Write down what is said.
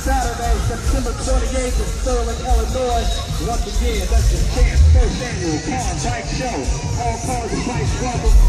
Saturday, September 28th in Sterling, Illinois. Once again, that's the 10th first annual car bike show. All cars and bikes welcome.